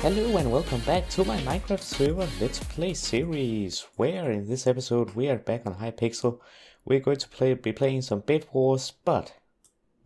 Hello and welcome back to my Minecraft server Let's Play series, where in this episode we are back on Hypixel. We're going to play, be playing some Bed Wars, but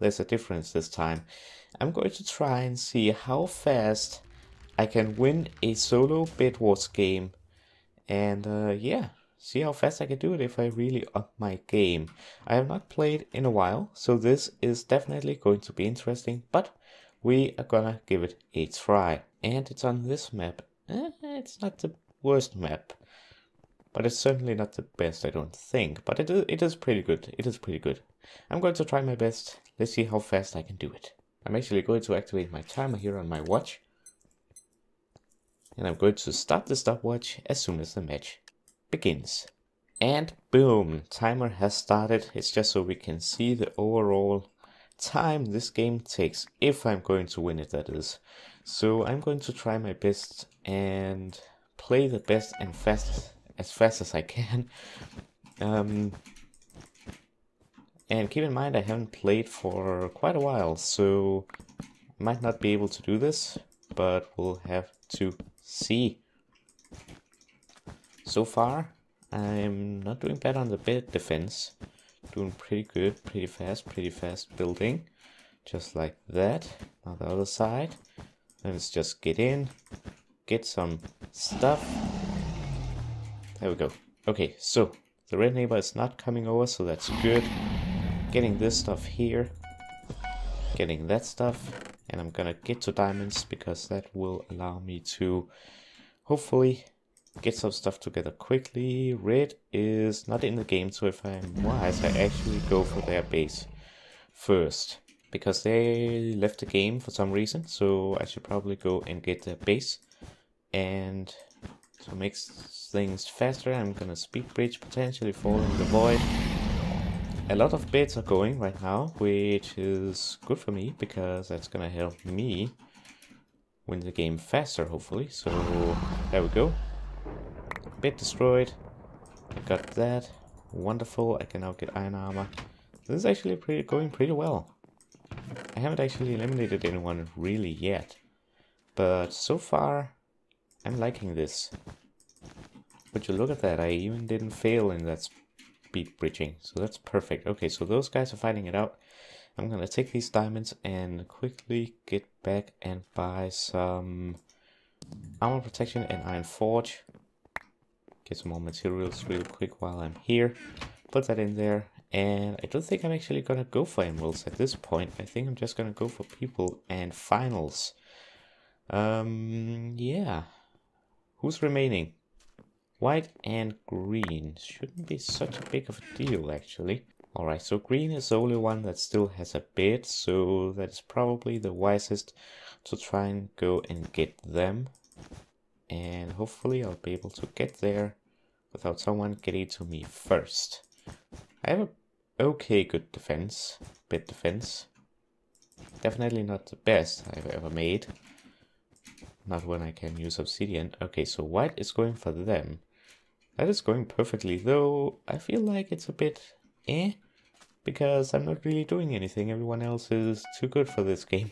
there's a difference this time. I'm going to try and see how fast I can win a solo Bed Wars game. And uh, yeah, see how fast I can do it if I really up my game. I have not played in a while, so this is definitely going to be interesting, but we are gonna give it a try. And it's on this map. Eh, it's not the worst map, but it's certainly not the best, I don't think. But it is, it is pretty good. It is pretty good. I'm going to try my best. Let's see how fast I can do it. I'm actually going to activate my timer here on my watch. And I'm going to start the stopwatch as soon as the match begins. And boom, timer has started. It's just so we can see the overall time this game takes, if I'm going to win it, that is. So I'm going to try my best and play the best and fast as fast as I can. Um, and keep in mind I haven't played for quite a while, so I might not be able to do this, but we'll have to see. So far, I'm not doing bad on the bed defense. Doing pretty good, pretty fast, pretty fast building. Just like that. On the other side. Let's just get in, get some stuff. There we go. Okay, so the red neighbor is not coming over, so that's good. Getting this stuff here. Getting that stuff. And I'm gonna get to diamonds because that will allow me to hopefully get some stuff together quickly. Red is not in the game, so if I'm wise, I actually go for their base first because they left the game for some reason. So I should probably go and get their base. And to make things faster, I'm gonna speed bridge, potentially fall in the void. A lot of beds are going right now, which is good for me because that's gonna help me win the game faster, hopefully. So there we go. Bed destroyed. I got that. Wonderful. I can now get iron armor. This is actually pretty going pretty well. I haven't actually eliminated anyone really yet. But so far, I'm liking this. Would you look at that, I even didn't fail in that speed bridging, So that's perfect. Okay, so those guys are fighting it out. I'm gonna take these diamonds and quickly get back and buy some armor protection and iron forge. Get some more materials real quick while I'm here. Put that in there and I don't think I'm actually gonna go for emeralds at this point. I think I'm just gonna go for people and finals. Um, yeah. Who's remaining? White and green. Shouldn't be such a big of a deal, actually. Alright, so green is the only one that still has a bed, so that is probably the wisest to try and go and get them. And hopefully I'll be able to get there without someone getting to me first. I have a okay good defense, bit defense. Definitely not the best I've ever made. Not when I can use obsidian. Okay, so white is going for them. That is going perfectly, though I feel like it's a bit eh, because I'm not really doing anything. Everyone else is too good for this game.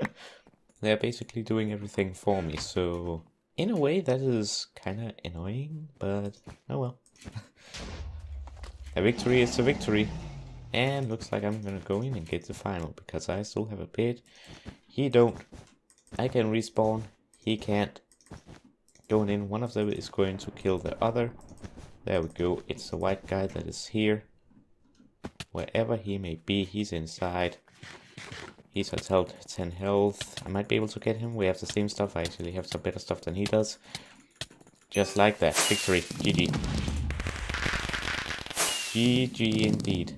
They're basically doing everything for me, so in a way that is kind of annoying, but oh well. A victory is a victory. And looks like I'm gonna go in and get the final because I still have a pit. He don't. I can respawn. He can't. Going in, one of them is going to kill the other. There we go. It's the white guy that is here. Wherever he may be, he's inside. He's at 10 health. I might be able to get him. We have the same stuff. I actually have some better stuff than he does. Just like that. Victory. GG. GG indeed.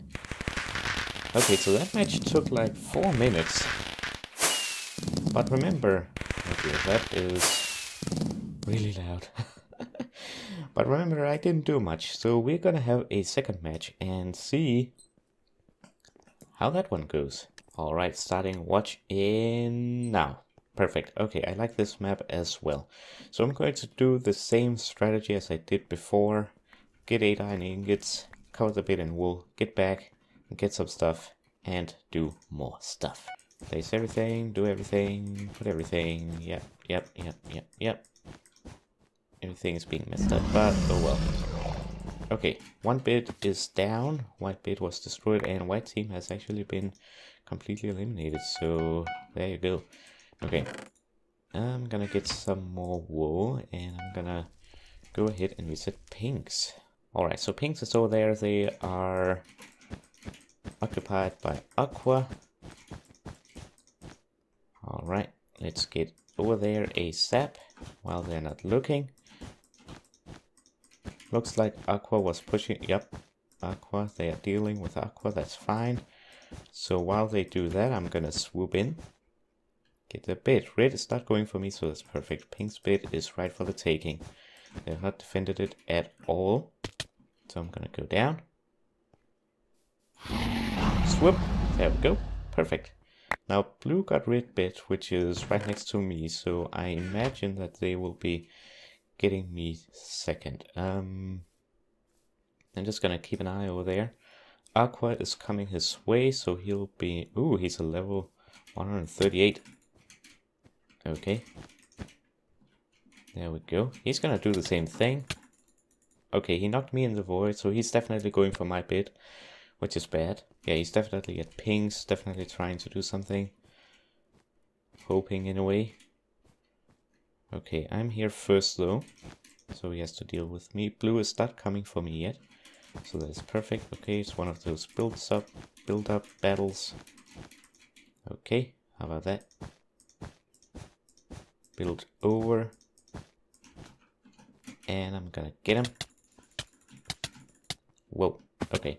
Okay, so that match took like four minutes. But remember, okay, that is really loud. but remember, I didn't do much, so we're gonna have a second match and see how that one goes. Alright, starting watch in now. Perfect. Okay, I like this map as well. So I'm going to do the same strategy as I did before. Get 8 iron ingots, cover the bit in wool, get back, get some stuff and do more stuff. Place everything, do everything, put everything. Yep, yep, yep, yep, yep. Everything is being messed up, but oh well. Okay, one bit is down, white bit was destroyed, and white team has actually been completely eliminated, so there you go. Okay, I'm gonna get some more wool, and I'm gonna go ahead and reset pinks. Alright, so pinks is over there, they are occupied by aqua. Alright, let's get over there ASAP while they're not looking. Looks like Aqua was pushing, yep, Aqua, they are dealing with Aqua, that's fine. So while they do that, I'm gonna swoop in. Get the bit. Red is not going for me, so that's perfect. Pink's bit is right for the taking. They have not defended it at all. So I'm gonna go down. Swoop. There we go. Perfect. Now blue got red bit, which is right next to me, so I imagine that they will be getting me second. Um, I'm just gonna keep an eye over there. Aqua is coming his way, so he'll be... Ooh, he's a level 138. Okay. There we go. He's gonna do the same thing. Okay, he knocked me in the void, so he's definitely going for my bit, which is bad. Yeah, he's definitely at pings, definitely trying to do something. Hoping in a way. Okay, I'm here first though, so he has to deal with me. Blue is not coming for me yet, so that is perfect. Okay, it's one of those builds up, build up battles. Okay, how about that? Build over, and I'm gonna get him. Whoa, okay.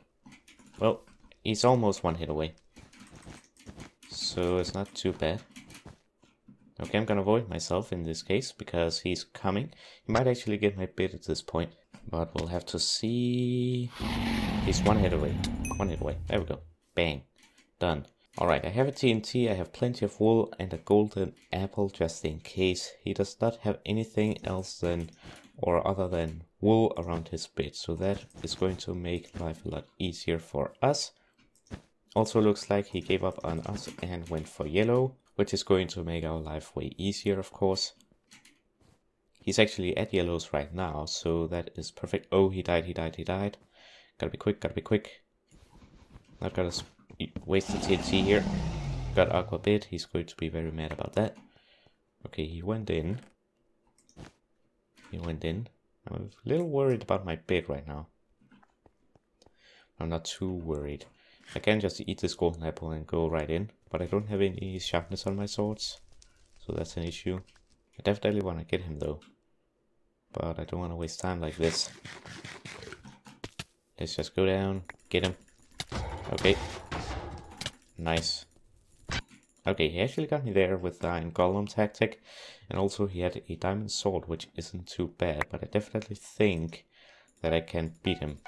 Well, he's almost one hit away, so it's not too bad. Okay, I'm gonna avoid myself in this case because he's coming. He might actually get my bit at this point, but we'll have to see. He's one hit away. One hit away. There we go. Bang. Done. Alright, I have a TNT, I have plenty of wool and a golden apple just in case. He does not have anything else than or other than wool around his bit, so that is going to make life a lot easier for us. Also looks like he gave up on us and went for yellow which is going to make our life way easier, of course. He's actually at yellows right now, so that is perfect. Oh, he died, he died, he died. Gotta be quick, gotta be quick. I've gotta waste the TNT here. Got Aqua Bit, he's going to be very mad about that. Okay, he went in. He went in. I'm a little worried about my bit right now. I'm not too worried. I can just eat this golden apple and go right in, but I don't have any sharpness on my swords, so that's an issue. I definitely want to get him though, but I don't want to waste time like this. Let's just go down, get him. Okay. Nice. Okay, he actually got me there with the Iron Golem tactic, and also he had a diamond sword, which isn't too bad, but I definitely think that I can beat him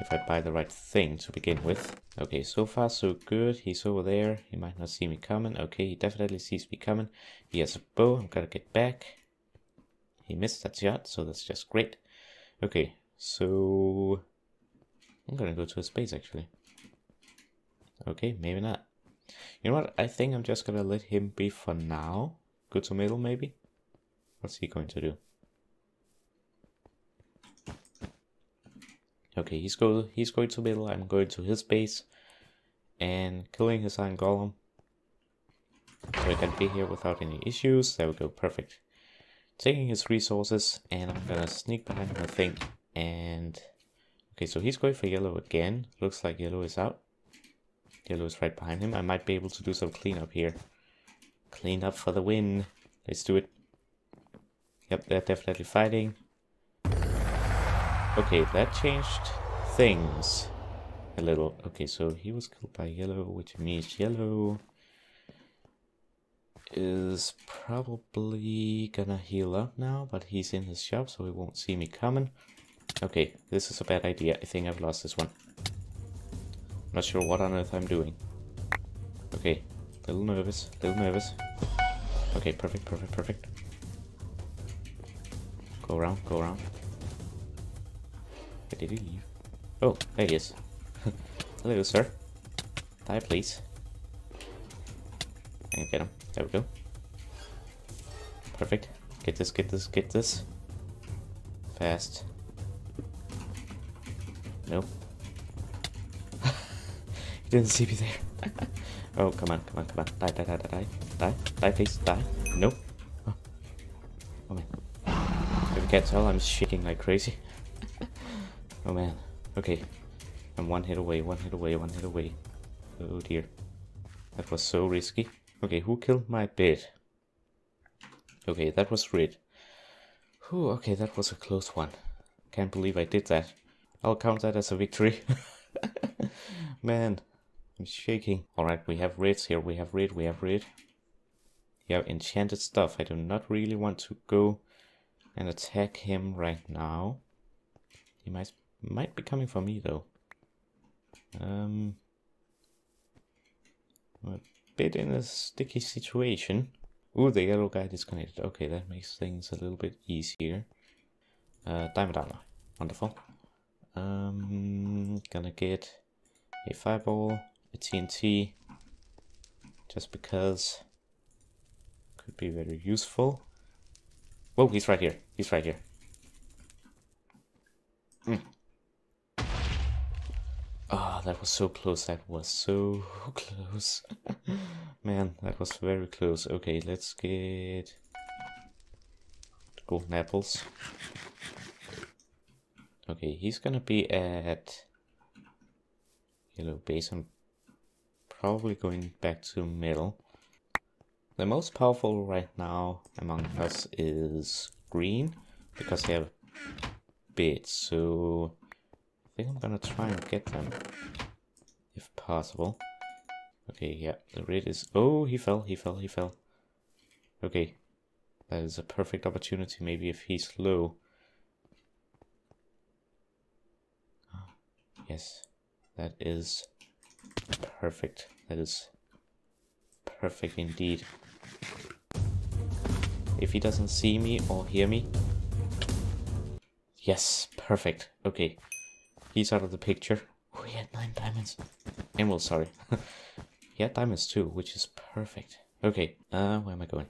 if I buy the right thing to begin with. Okay, so far so good. He's over there. He might not see me coming. Okay, he definitely sees me coming. He has a bow. I'm gonna get back. He missed that shot, so that's just great. Okay, so... I'm gonna go to his base, actually. Okay, maybe not. You know what? I think I'm just gonna let him be for now. Go to middle, maybe? What's he going to do? Okay, he's go he's going to middle, I'm going to his base and killing his iron golem. So he can be here without any issues. There we go, perfect. Taking his resources and I'm gonna sneak behind him thing and okay so he's going for yellow again. Looks like yellow is out. Yellow is right behind him. I might be able to do some cleanup here. Clean up for the win. Let's do it. Yep, they're definitely fighting. Okay, that changed things a little. Okay, so he was killed by yellow, which means yellow is probably gonna heal up now, but he's in his shop, so he won't see me coming. Okay, this is a bad idea. I think I've lost this one. Not sure what on earth I'm doing. Okay, little nervous, little nervous. Okay, perfect, perfect, perfect. Go around, go around. Did he leave? Oh, there he is. Hello, sir. Die, please. And get him. There we go. Perfect. Get this, get this, get this. Fast. Nope. Didn't see me there. oh, come on, come on, come on. Die, die, die, die, die. Die, die, please, die. Nope. Oh, oh man. If you can't tell, I'm shaking like crazy. oh man. Okay. I'm one hit away, one hit away, one hit away. Oh dear. That was so risky. Okay, who killed my bed? Okay, that was Red. Whew, okay, that was a close one. Can't believe I did that. I'll count that as a victory. Man, Shaking. Alright, we have reds here, we have red, we have red. We have enchanted stuff. I do not really want to go and attack him right now. He might might be coming for me though. Um, I'm a bit in a sticky situation. Ooh, the yellow guy disconnected. Okay, that makes things a little bit easier. Uh, diamond armor. Wonderful. Um, gonna get a fireball, a TNT, just because could be very useful. Whoa, he's right here. He's right here. Mm. Ah, oh, that was so close. That was so close. Man, that was very close. Okay, let's get golden apples. Okay, he's gonna be at yellow base. Probably going back to middle. The most powerful right now among us is green because they have bits. So I think I'm gonna try and get them if possible. Okay, yeah, the red is... Oh, he fell, he fell, he fell. Okay, that is a perfect opportunity, maybe if he's low. Ah, yes, that is perfect. That is perfect indeed. If he doesn't see me or hear me. Yes, perfect. Okay, he's out of the picture. Oh, he had nine diamonds. Emerald, sorry. he had diamonds too, which is perfect. Okay, uh, where am I going?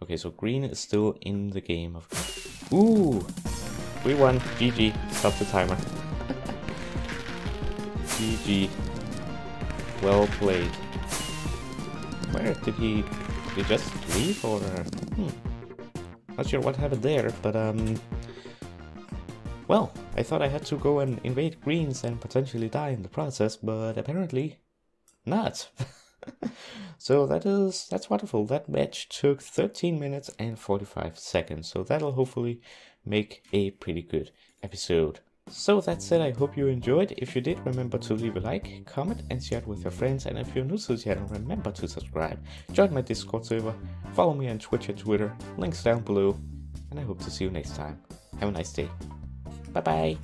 Okay, so green is still in the game of... Ooh! We won. GG. Stop the timer. GG. Well played. Where did he... Did he just leave or... Hmm. Not sure what happened there, but um... Well, I thought I had to go and invade greens and potentially die in the process, but apparently not. so that is that's wonderful. That match took 13 minutes and 45 seconds. So that'll hopefully make a pretty good episode. So that said, I hope you enjoyed. If you did, remember to leave a like, comment and share it with your friends. And if you're new to the channel, remember to subscribe. Join my Discord server, follow me on Twitch and Twitter, links down below. And I hope to see you next time. Have a nice day. Bye bye.